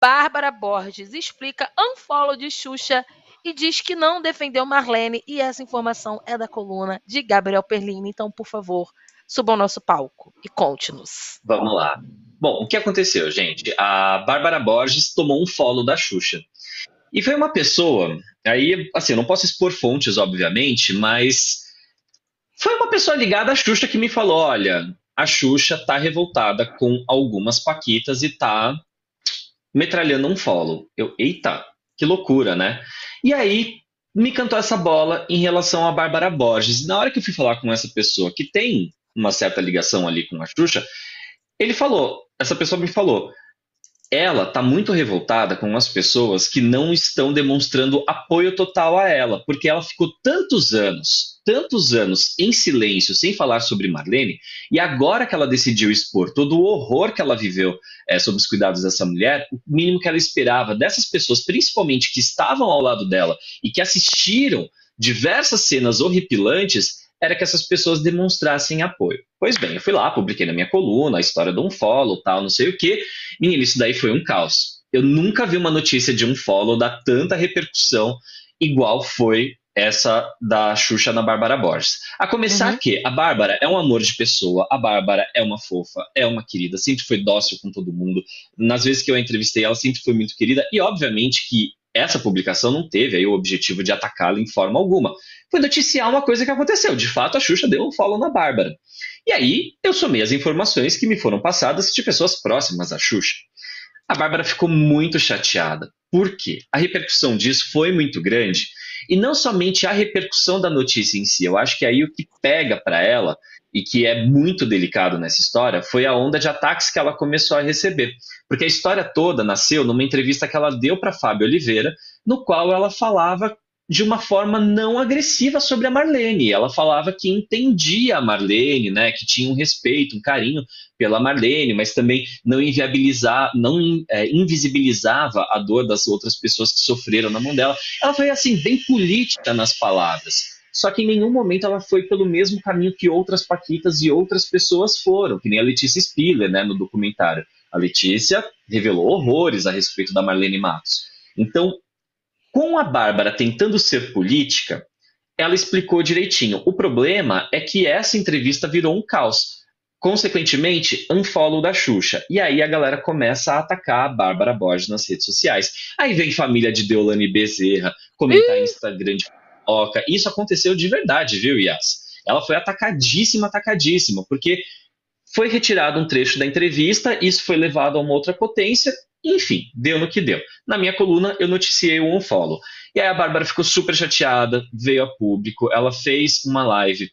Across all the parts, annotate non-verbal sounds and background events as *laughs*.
Bárbara Borges explica unfollow de Xuxa e diz que não defendeu Marlene e essa informação é da coluna de Gabriel Perlini. Então, por favor, suba ao nosso palco e conte-nos. Vamos lá. Bom, o que aconteceu, gente? A Bárbara Borges tomou um follow da Xuxa. E foi uma pessoa, aí, assim, eu não posso expor fontes, obviamente, mas foi uma pessoa ligada à Xuxa que me falou: olha, a Xuxa tá revoltada com algumas paquitas e tá metralhando um follow. Eu, eita, que loucura, né? E aí me cantou essa bola em relação a Bárbara Borges. Na hora que eu fui falar com essa pessoa que tem uma certa ligação ali com a Xuxa, ele falou, essa pessoa me falou, ela está muito revoltada com as pessoas que não estão demonstrando apoio total a ela, porque ela ficou tantos anos, tantos anos em silêncio, sem falar sobre Marlene, e agora que ela decidiu expor todo o horror que ela viveu é, sob os cuidados dessa mulher, o mínimo que ela esperava dessas pessoas, principalmente que estavam ao lado dela e que assistiram diversas cenas horripilantes, era que essas pessoas demonstrassem apoio. Pois bem, eu fui lá, publiquei na minha coluna a história de um follow, tal, não sei o quê. Menino, isso daí foi um caos. Eu nunca vi uma notícia de um follow dar tanta repercussão igual foi essa da Xuxa na Bárbara Borges. A começar uhum. que a Bárbara é um amor de pessoa, a Bárbara é uma fofa, é uma querida, sempre foi dócil com todo mundo. Nas vezes que eu a entrevistei, ela sempre foi muito querida e obviamente que essa publicação não teve aí o objetivo de atacá-la em forma alguma. Foi noticiar uma coisa que aconteceu. De fato, a Xuxa deu um follow na Bárbara. E aí, eu somei as informações que me foram passadas de pessoas próximas à Xuxa. A Bárbara ficou muito chateada. Por quê? A repercussão disso foi muito grande. E não somente a repercussão da notícia em si. Eu acho que aí o que pega para ela e que é muito delicado nessa história foi a onda de ataques que ela começou a receber. Porque a história toda nasceu numa entrevista que ela deu para Fábio Oliveira, no qual ela falava de uma forma não agressiva sobre a Marlene. Ela falava que entendia a Marlene, né, que tinha um respeito, um carinho pela Marlene, mas também não inviabilizar, não é, invisibilizava a dor das outras pessoas que sofreram na mão dela. Ela foi assim bem política nas palavras só que em nenhum momento ela foi pelo mesmo caminho que outras Paquitas e outras pessoas foram, que nem a Letícia Spiller, né, no documentário. A Letícia revelou horrores a respeito da Marlene Matos. Então, com a Bárbara tentando ser política, ela explicou direitinho. O problema é que essa entrevista virou um caos. Consequentemente, unfollow da Xuxa. E aí a galera começa a atacar a Bárbara Borges nas redes sociais. Aí vem família de Deolane Bezerra comentar em Instagram de Oca. Isso aconteceu de verdade, viu, Yas? Ela foi atacadíssima, atacadíssima, porque foi retirado um trecho da entrevista, isso foi levado a uma outra potência, enfim, deu no que deu. Na minha coluna, eu noticiei o unfollow. E aí a Bárbara ficou super chateada, veio a público, ela fez uma live,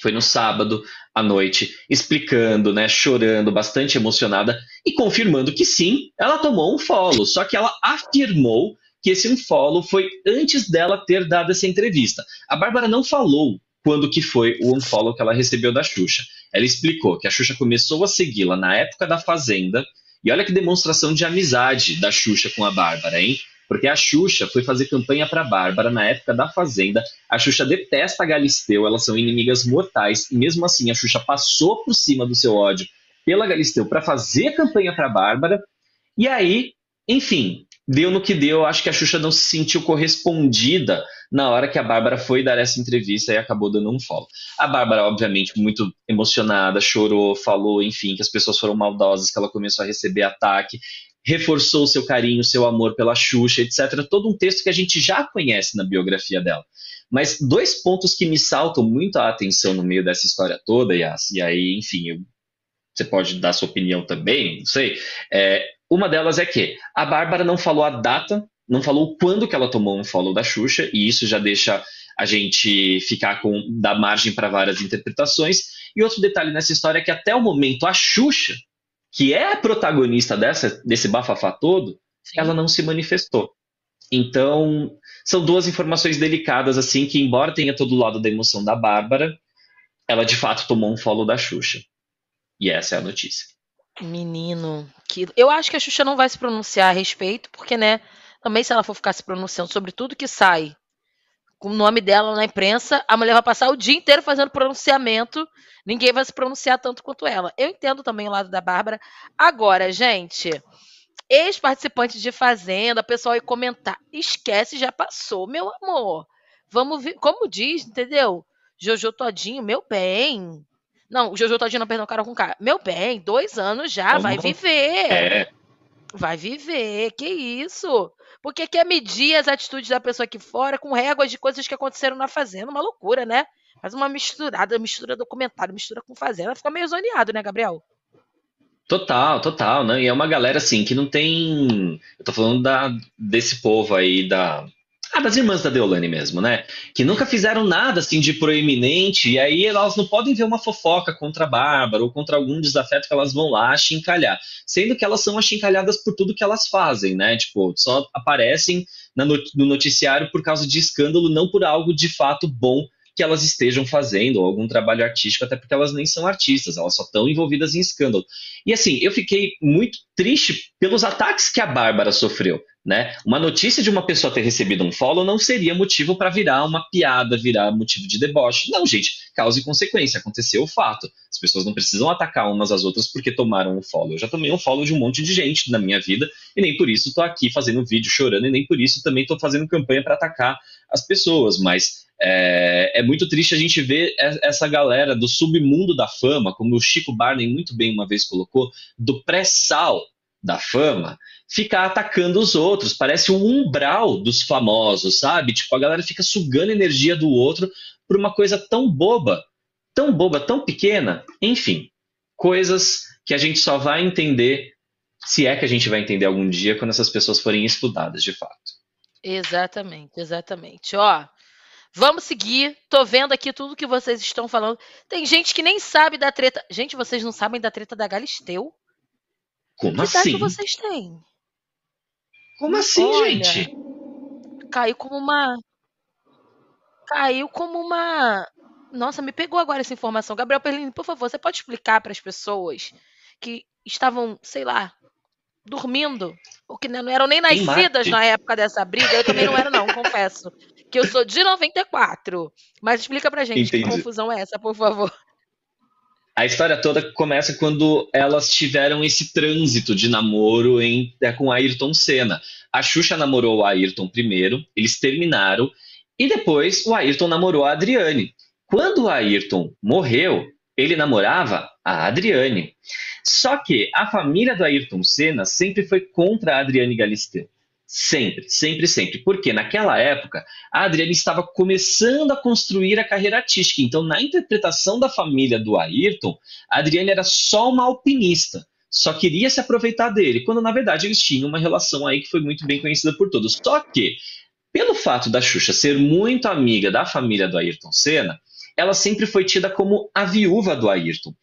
foi no sábado à noite, explicando, né, chorando, bastante emocionada e confirmando que sim, ela tomou um follow, só que ela afirmou que esse unfollow foi antes dela ter dado essa entrevista. A Bárbara não falou quando que foi o unfollow que ela recebeu da Xuxa. Ela explicou que a Xuxa começou a segui-la na época da Fazenda, e olha que demonstração de amizade da Xuxa com a Bárbara, hein? Porque a Xuxa foi fazer campanha para Bárbara na época da Fazenda. A Xuxa detesta a Galisteu, elas são inimigas mortais, e mesmo assim a Xuxa passou por cima do seu ódio pela Galisteu para fazer campanha para Bárbara. E aí, enfim, deu no que deu. Acho que a Xuxa não se sentiu correspondida na hora que a Bárbara foi dar essa entrevista e acabou dando um follow. A Bárbara, obviamente, muito emocionada, chorou, falou, enfim, que as pessoas foram maldosas, que ela começou a receber ataque, reforçou seu carinho, seu amor pela Xuxa, etc. Todo um texto que a gente já conhece na biografia dela. Mas dois pontos que me saltam muito a atenção no meio dessa história toda, e aí, enfim, eu, você pode dar sua opinião também, não sei. É, uma delas é que a Bárbara não falou a data, não falou quando que ela tomou um follow da Xuxa, e isso já deixa a gente ficar com da margem para várias interpretações. E outro detalhe nessa história é que até o momento a Xuxa, que é a protagonista dessa, desse bafafá todo, Sim. ela não se manifestou. Então, são duas informações delicadas, assim, que embora tenha todo o lado da emoção da Bárbara, ela de fato tomou um follow da Xuxa. E essa é a notícia. Menino, que eu acho que a Xuxa não vai se pronunciar a respeito, porque, né, também se ela for ficar se pronunciando sobre tudo que sai com o nome dela na imprensa, a mulher vai passar o dia inteiro fazendo pronunciamento, ninguém vai se pronunciar tanto quanto ela. Eu entendo também o lado da Bárbara. Agora, gente, ex-participante de Fazenda, pessoal ia comentar. Esquece, já passou, meu amor. Vamos ver, como diz, entendeu? Jojo Todinho, meu bem. Não, o Jojo Todinho não, perdão, cara com cara. Meu bem, dois anos já, vai viver. É. Vai viver, que isso? Porque quer medir as atitudes da pessoa aqui fora com réguas de coisas que aconteceram na fazenda. Uma loucura, né? Faz uma misturada, mistura documentário, mistura com fazenda. Fica meio zoneado, né, Gabriel? Total, total, né? E é uma galera assim que não tem. Eu tô falando da, desse povo aí da. Das irmãs da Deolane mesmo, né? Que nunca fizeram nada assim de proeminente, e aí elas não podem ver uma fofoca contra a Bárbara ou contra algum desafeto que elas vão lá achincalhar. Sendo que elas são achincalhadas por tudo que elas fazem, né? Tipo, só aparecem no noticiário por causa de escândalo, não por algo de fato bom que elas estejam fazendo, algum trabalho artístico, até porque elas nem são artistas, elas só estão envolvidas em escândalo. E assim, eu fiquei muito triste pelos ataques que a Bárbara sofreu. Né? Uma notícia de uma pessoa ter recebido um follow não seria motivo para virar uma piada, virar motivo de deboche. Não, gente, causa e consequência. Aconteceu o fato. As pessoas não precisam atacar umas às outras porque tomaram um follow. Eu já tomei um follow de um monte de gente na minha vida e nem por isso estou aqui fazendo vídeo chorando e nem por isso também estou fazendo campanha para atacar as pessoas. Mas é, é, muito triste a gente ver essa galera do submundo da fama, como o Chico Barney muito bem uma vez colocou, do pré-sal da fama, ficar atacando os outros. Parece um umbral dos famosos, sabe? Tipo, a galera fica sugando energia do outro por uma coisa tão boba, tão boba, tão pequena. Enfim, coisas que a gente só vai entender, se é que a gente vai entender algum dia, quando essas pessoas forem estudadas de fato. Exatamente, exatamente. Ó, Vamos seguir. Tô vendo aqui tudo que vocês estão falando. Tem gente que nem sabe da treta. Gente, vocês não sabem da treta da Galisteu? Como que assim? que vocês têm? Como assim, Olha, gente? Caiu como uma. Caiu como uma. Nossa, me pegou agora essa informação. Gabriel Perlini, por favor, você pode explicar para as pessoas que estavam, sei lá, dormindo, ou que não eram nem nascidas na época dessa briga? Eu também não era, não, *laughs* confesso que eu sou de 94. Mas explica pra gente Entendi. que confusão é essa, por favor. A história toda começa quando elas tiveram esse trânsito de namoro em, é, com Ayrton Senna. A Xuxa namorou o Ayrton primeiro, eles terminaram, e depois o Ayrton namorou a Adriane. Quando o Ayrton morreu, ele namorava a Adriane. Só que a família do Ayrton Senna sempre foi contra a Adriane Galisteu. Sempre, sempre, sempre. Porque naquela época a Adriane estava começando a construir a carreira artística. Então, na interpretação da família do Ayrton, a Adriane era só uma alpinista. Só queria se aproveitar dele, quando na verdade eles tinham uma relação aí que foi muito bem conhecida por todos. Só que, pelo fato da Xuxa ser muito amiga da família do Ayrton Senna, ela sempre foi tida como a viúva do Ayrton.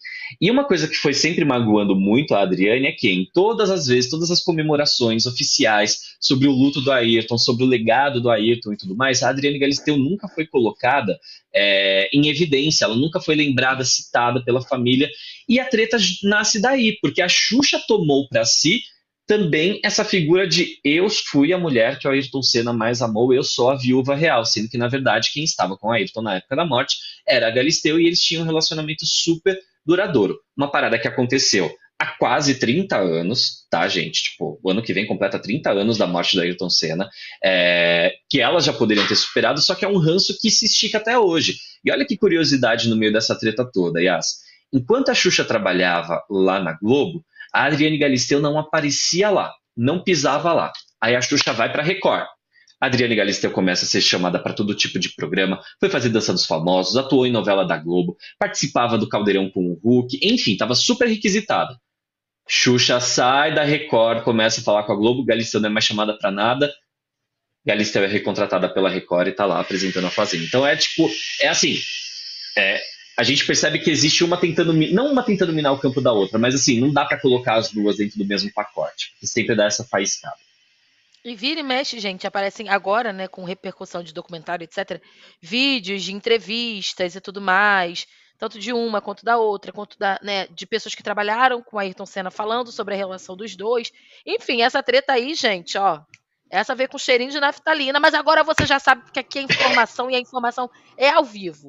E uma coisa que foi sempre magoando muito a Adriane é que em todas as vezes, todas as comemorações oficiais sobre o luto do Ayrton, sobre o legado do Ayrton e tudo mais, a Adriane Galisteu nunca foi colocada é, em evidência, ela nunca foi lembrada, citada pela família. E a treta nasce daí, porque a Xuxa tomou para si também essa figura de eu fui a mulher que o Ayrton Senna mais amou, eu sou a viúva real, sendo que na verdade quem estava com o Ayrton na época da morte era a Galisteu e eles tinham um relacionamento super duradouro. Uma parada que aconteceu há quase 30 anos, tá, gente? Tipo, o ano que vem completa 30 anos da morte da Ayrton Senna, é, que elas já poderiam ter superado, só que é um ranço que se estica até hoje. E olha que curiosidade no meio dessa treta toda, Yas. Enquanto a Xuxa trabalhava lá na Globo, a Adriane Galisteu não aparecia lá, não pisava lá. Aí a Xuxa vai para Record. A Adriane Galisteu começa a ser chamada para todo tipo de programa, foi fazer Dança dos Famosos, atuou em novela da Globo, participava do Caldeirão com o Hulk, enfim, estava super requisitada. Xuxa sai da Record, começa a falar com a Globo, Galisteu não é mais chamada para nada, Galisteu é recontratada pela Record e está lá apresentando a Fazenda. Então é tipo, é assim, é, a gente percebe que existe uma tentando, não uma tentando minar o campo da outra, mas assim, não dá para colocar as duas dentro do mesmo pacote, porque sempre dá essa faiscada. E vira e mexe, gente, aparecem agora, né, com repercussão de documentário, etc., vídeos de entrevistas e tudo mais, tanto de uma quanto da outra, quanto da, né, de pessoas que trabalharam com a Ayrton Senna falando sobre a relação dos dois. Enfim, essa treta aí, gente, ó, essa veio com cheirinho de naftalina, mas agora você já sabe que aqui é informação e a informação é ao vivo.